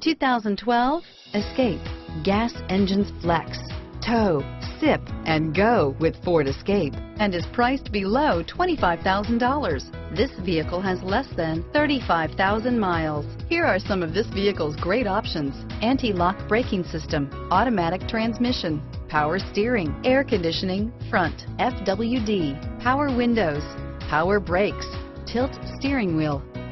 2012 Escape. Gas engines flex, tow, sip, and go with Ford Escape and is priced below $25,000. This vehicle has less than 35,000 miles. Here are some of this vehicle's great options. Anti-lock braking system, automatic transmission, power steering, air conditioning, front, FWD, power windows, power brakes, tilt steering wheel.